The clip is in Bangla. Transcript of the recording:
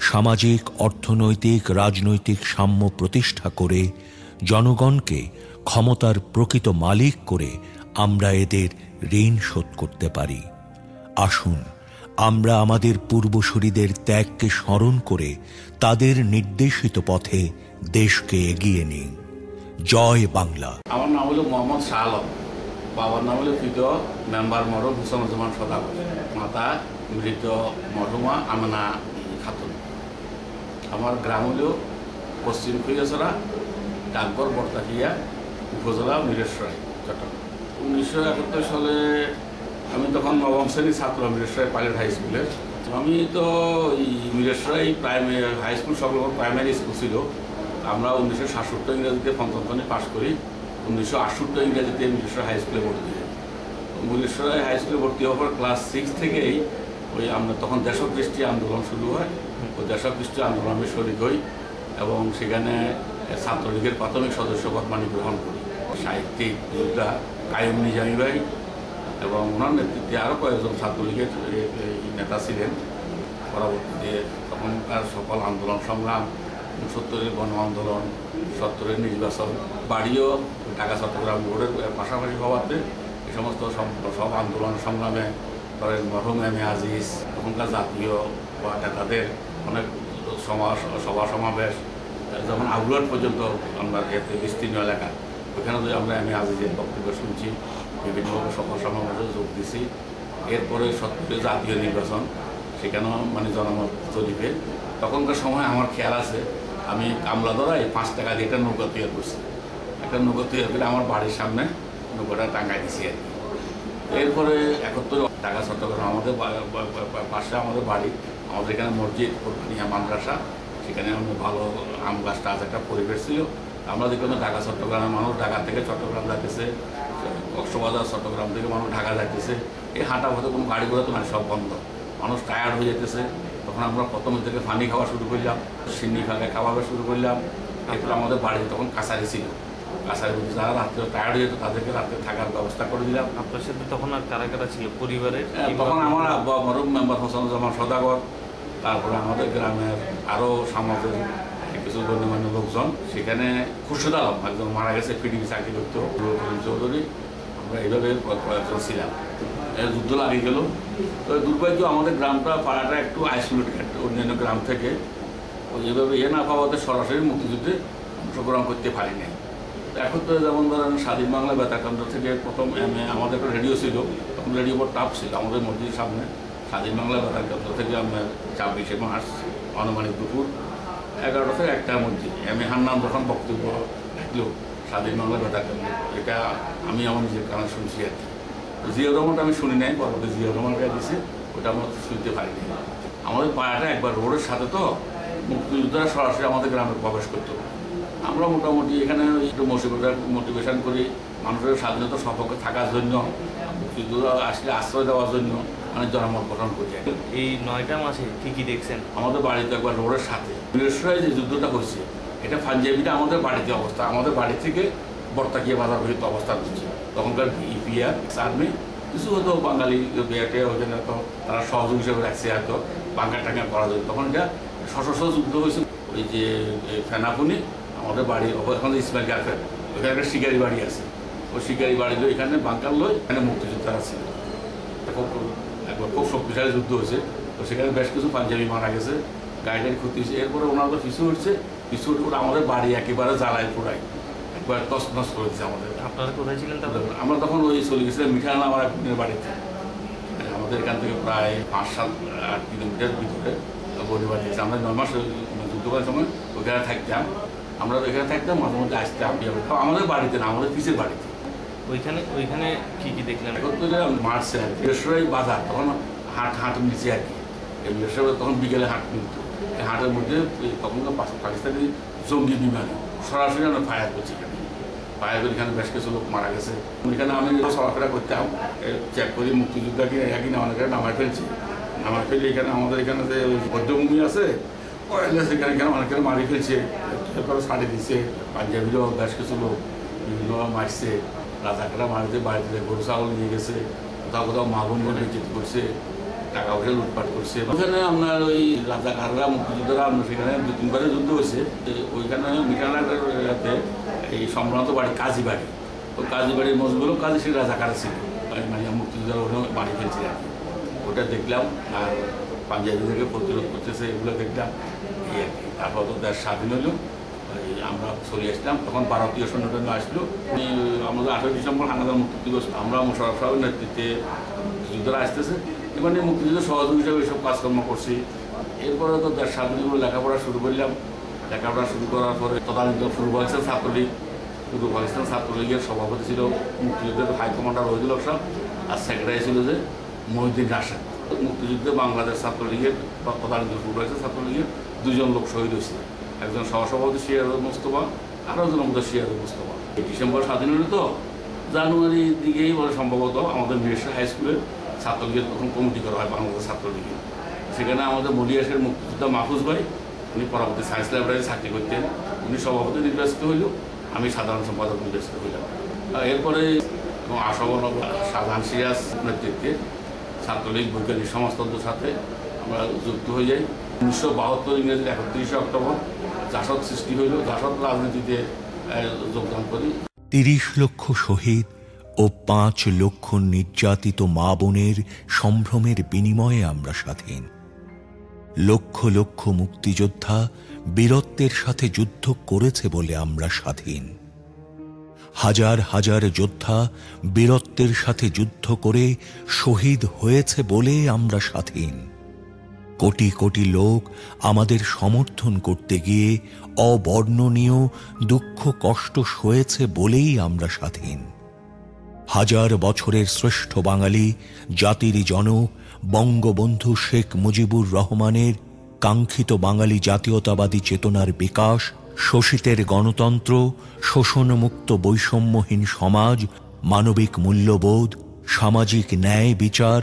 সামাজিক, অর্থনৈতিক, রাজনৈতিক সাম্য প্রতিষ্ঠা করে জনগণকে ক্ষমতার প্রকৃত মালিক করে আমরা এদের ঋণ শোধ করতে পারি। আসুন, আমরা আমাদের পূর্বসূরীদের ত্যাগকে স্মরণ করে তাদের নির্দেশিত পথে দেশকে এগিয়ে নিই। জয় বাংলা। আমার নাম হলো মোহাম্মদ শাহ আলম। বাবার নাম হলো কৃত মেম্বার মরম হুসানুজ্জামান সদাগর মাতা মৃত মরহুমা আমেনা খাতুন। আমার গ্রাম হলো পশ্চিম খুইয়াছড়া ডাকঘর বর্তাকিয়া উপজেলা মিরেশ্বরাই চট্টগ্রাম। উনিশশো একাত্তর সালে আমি তখন নবম শ্রেণির ছাত্র মিরেশ্বরাই পাইলট হাই স্কুলে। আমি তো এই মিরেশ্বরাই প্রাইমারি হাই স্কুল সকল প্রাইমারি স্কুল ছিল। আমরা উনিশশো সাতষট্টি ইংরেজিতে পঞ্চম শ্রেণি পাশ করি। উনিশশো আটষট্টি ইংরেজিতে মিরেশ্বর হাই স্কুলে ভর্তি হই। মিরেশ্বর হাই স্কুলে ভর্তি হওয়ার পর ক্লাস সিক্স থেকেই ওই আমরা তখন দেশকৃষ্টি আন্দোলন শুরু হয়। ওই দেশকৃষ্টি আন্দোলনে শরিক হই এবং সেখানে ছাত্রলীগের প্রাথমিক সদস্যপদ মানি গ্রহণ করি। সাহিত্যিক যোদ্ধা কায়ুম নিজামী ভাই এবং ওনার নেতৃত্বে আরও কয়েকজন ছাত্রলীগের নেতা ছিলেন। পরবর্তীতে তখনকার সকল আন্দোলন সংগ্রাম সত্তরের গণ আন্দোলন, সত্তরের নির্বাচন বাড়িও ঢাকা চট্টগ্রাম বোর্ডের পাশাপাশি হওয়াতে এই সমস্ত সব আন্দোলন সংগ্রামে ধরেন মরহুম এম এ আজিজ, তখনকার জাতীয় বা নেতাদের অনেক সমাজ সভা সমাবেশ যেমন আগুলাট পর্যন্ত আমরা এতে বিস্তীর্ণ এলাকা ওখানে যদি আমরা এম এ আজিজের বক্তব্য শুনছি, বিভিন্ন সভা সমাবেশে যোগ দিছি। এরপরে সত্তরের জাতীয় নির্বাচন, সেখানেও মানে জনমত জরিপে তখনকার সময় আমার খেয়াল আছে, আমি কামলা ধরাই পাঁচ টাকা দিয়ে একটা নৌকা তৈরি করছি। একটা নৌকা তৈরি করে আমার বাড়ির সামনে নৌকাটা টাঙ্গাই দিছি আর কি। এরপরে একত্তর ঢাকা, চট্টগ্রাম, আমাদের পাশে আমাদের বাড়ি, আমাদের এখানে মসজিদ কোরবানিয়া মাদ্রাসা, সেখানে আমাদের ভালো আম গাছ টাছ একটা পরিবেশ ছিল। আমরা দেখলাম ঢাকা, চট্টগ্রামের মানুষ ঢাকা থেকে চট্টগ্রাম যাইতেছে, কক্সবাজার, চট্টগ্রাম থেকে মানুষ ঢাকা যাইতেছে। এই হাঁটা পথে কোনো গাড়ি ঘোড়া তো মানে সব বন্ধ। মানুষ টায়ার্ড হয়ে যেতেছে তখন আমরা প্রথম থেকে পানি খাওয়া শুরু করলাম, সিন্নি ফাঁকে খাওয়া শুরু করলাম। এরপর আমাদের বাড়িতে তখন কাছারি ছিল। কাছারি যারা রাত্রে টায়ার্ড হয়ে তাদেরকে রাত্রে থাকার ব্যবস্থা করে দিলাম। আপনার সাথে তখন আর কারা কারা ছিল? পরিবারের তখন আমার আব্বা মরুম মেম্বার হোসেনুজ্জামান সদাগর তারপরে আমাদের গ্রামের আরও সমাজের কিছু গণ্যমান্য লোকজন সেখানে খুরশুদ আলম একজন মারা গেছে পিডিবি চাকরি করতো চৌধুরী। আমরা এইভাবে কয়েকজন ছিলাম। যুদ্ধ লাগিয়ে গেল। তো দুর্ভাগ্য আমাদের গ্রামটা পাড়াটা একটু আইসোলেটেড অন্যান্য গ্রাম থেকে। এইভাবে ইয়ে না পাওয়াতে সরাসরি মুক্তিযুদ্ধে অংশগ্রহণ করতে পারি নাই তো যেমন ধরেন স্বাধীন বাংলা বেতাকেন্দ্র থেকে প্রথম আমাদের একটা রেডিও ছিল, তখন রেডিও বড় টাপ ছিল আমাদের মসজিদের সামনে। স্বাধীন বাংলা বেতাকেন্দ্র থেকে আমরা ছাব্বিশে মার্চ, আনুমানিক দুপুর এগারোটা থেকে একটার মধ্যে এম এ হান্নান যখন বক্তব্য রাখল স্বাধীন বাংলা কথা এটা আমি আমার নিজের কারণে শুনছি আর কি। জিয়া রহমানটা আমি শুনি নাই, পরবর্তী জিয়া রহমানটা দিছে, ওটা আমরা শুনতে পারিনি আমাদের পাড়াটা একবার রোডের সাথে তো মুক্তিযোদ্ধারা সরাসরি আমাদের গ্রামে প্রবেশ করতে করতো। আমরা মোটামুটি এখানে একটু মোটিভেশন করি মানুষের স্বাধীনতা সপক্ষে থাকার জন্য মুক্তিযোদ্ধা আসলে আশ্রয় দেওয়ার জন্য মানে জনমত গঠন করি। এই নয়টা মাসে কি কি দেখছেন? আমাদের বাড়িতে একবার রোডের সাথে বীরেশ্বরায় যে যুদ্ধটা হয়েছে এটা পাঞ্জাবিটা আমাদের বাড়িতে অবস্থা। আমাদের বাড়ি থেকে বর্তাকিয়া বাজার পর্যন্ত অবস্থান করছে তখনকার ইপিআর আর্মি কিছু হয়তো বাঙালি বিয়াটে ওখানে তো তারা সহযোগ হিসেবে রাখছে হয়তো বাঙ্গার টাঙ্গা করা যায়। তখন এটা সশস্ত্র যুদ্ধ হয়েছে। ওই যে ফেনাফুনি আমাদের বাড়ি এখন ইসমাইল গার্ফের ওখানে একটা শিকারি বাড়ি আছে। ওই শিকারি বাড়ি লই এখানে বাঙ্কার লই এখানে মুক্তিযোদ্ধারা ছিল খুব একবার খুব শক্তিশালী যুদ্ধ হয়েছে। তো সেখানে বেশ কিছু পাঞ্জাবি মারা গেছে গাড়িটারি ক্ষতি হয়েছে। এরপরে ওনার তো পিছু উঠছে পিছু উঠে আমাদের বাড়ি একেবারে জ্বালায় পোড়ায়। একবার তস নস করে দিচ্ছে আমাদের। আপনারা কোথায় ছিলেন আমরা তখন ওই চলে গেছিলাম মিঠানা আমার এক বোনের বাড়িতে। আমাদের এখান থেকে প্রায় পাঁচ সাত আট কিলোমিটার ভিতরে বাড়ি আছে। আমরা নয় মাস যুদ্ধ করার সময় ওইখানে থাকতাম। আমরা এখানে থাকতাম মাঝে মধ্যে আসতাম আমাদের বাড়িতে না আমাদের পিসের বাড়িতে। ওইখানে ওইখানে কি কি দেখলেন? এখন তো মারছে আর বৃহস্পতি বাজার তখন হাট হাট মিলছে আর কি। বৃহস্পতি তখন বিকেলে হাট মিলতো। এই হাটের মধ্যে তখনকার পাকিস্তানি জঙ্গি বিমান। সরাসরি আমরা ফায়ার করছি এখানে। ফায়ার করে এখানে বেশ কিছু লোক মারা গেছে। এখানে আমি চলাফেরা করতাম। চেক করি মুক্তিযোদ্ধাকে একই অনেকে নামাই ফেলছি। নামাই ফেলে এখানে আমাদের এখানে যে বৌদ্ধভূমি আছে সেখানে এখানে অনেকে মারি ফেলছে। এরপরে ছাড়ি দিচ্ছে পাঞ্জাবিরও বেশ কিছু লোক। বিভিন্ন মারছে। রাজাকারা মারিতে বাড়িতে গরু, ছাগল নিয়ে গেছে। কোথাও কোথাও মা বোন বিচিত করছে। টাকা পয়সা লুটপাট করছে। ওখানে আপনার ওই রাজাকাররা, মুক্তিযোদ্ধারা আপনার সেখানে দু তিনবারে যুদ্ধ হয়েছে। ওইখানে মিঠানাতে এই সম্ভ্রান্ত বাড়ি কাজী বাড়ি ওই কাজী বাড়ির মজগুলো কাজী সেই রাজাকার ছিল। মানে মুক্তিযোদ্ধারা ওখানে বাড়ি ফেলছে আর ওটা দেখলাম আর পাঞ্জাবি থেকে প্রতিরোধ করতেছে, এগুলো দেখলাম। এই আর কি। তারপর তো দেশ স্বাধীন হলো। আমরা চলে আসলাম। তখন ভারতীয় সৈন্যটন্য আসলো। আমাদের আঠারো ডিসেম্বর হানাদার মুক্তি দিবস, আমরা মোশারফ সাহেবের নেতৃত্বে যুদ্ধরা আসতেছে। এখানে মুক্তিযুদ্ধ সহযোগী হিসাবে এইসব কাজকর্ম করছি। এরপরে তো দেশ স্বাধীনগুলো লেখাপড়া শুরু করলাম। লেখাপড়া শুরু করার পরে তদানীত পূর্ব পাকিস্তান ছাত্রলীগ, পূর্ব পাকিস্তান ছাত্রলীগের সভাপতি ছিল, মুক্তিযুদ্ধের হাইকমান্ডার রহিদুল সব আর সেক্রেটারি ছিল যে মহিউদ্দিন রাশেদ। মুক্তিযুদ্ধে বাংলাদেশ ছাত্রলীগের বা তদানীত পূর্ব পাকিস্তান ছাত্রলীগের দুজন লোক শহীদ হয়েছে একজন সহসভাপতি শিয়ার মোস্তফা আরও একজন আমাদের শিয়ার মোস্তফা। ডিসেম্বর স্বাধীন হলে তো জানুয়ারির দিকেই বলে সম্ভবত আমাদের মিরেশ্বর হাই স্কুলের ছাত্রলীগের তখন কমিটি করা হয় বাংলাদেশ ছাত্রলীগের সেখানে আমাদের মলিয়াসের মুক্তিযোদ্ধা মাহফুজ ভাই, উনি পরবর্তী সায়েন্স লাইব্রেরি চাকরি করতেন। উনি সভাপতি নির্বাচিত হইল আমি সাধারণ সম্পাদক নির্বাচিত হইলাম। এরপরে এবং আশাবন সাধারণ সিরাজ নেতৃত্বে ছাত্রলীগ, বৈজ্ঞানিক সমাজতন্ত্রের সাথে আমরা যুক্ত হয়ে যাই। উনিশশো বাহাত্তর ইংরেজির একত্রিশে অক্টোবর জাসদ সৃষ্টি হইল, জাসদ রাজনীতিতে যোগদান করি। তিরিশ লক্ষ শহীদ ও পাঁচ লক্ষ নির্যাতিত মা বোনের সম্ভ্রমের বিনিময়ে আমরা স্বাধীন। লক্ষ লক্ষ মুক্তিযোদ্ধা বীরত্বের সাথে যুদ্ধ করেছে বলে আমরা স্বাধীন। হাজার হাজার যোদ্ধা বীরত্বের সাথে যুদ্ধ করে শহীদ হয়েছে বলে আমরা স্বাধীন। কোটি কোটি লোক আমাদের সমর্থন করতে গিয়ে অবর্ণনীয় দুঃখ কষ্ট সয়েছে বলেই আমরা স্বাধীন। হাজার বছরের শ্রেষ্ঠ বাঙালি, জাতির জনক বঙ্গবন্ধু শেখ মুজিবুর রহমানের কাঙ্ক্ষিত বাঙালি জাতীয়তাবাদী চেতনার বিকাশ, শোষিতের গণতন্ত্র, শোষণমুক্ত বৈষম্যহীন সমাজ, মানবিক মূল্যবোধ, সামাজিক ন্যায় বিচার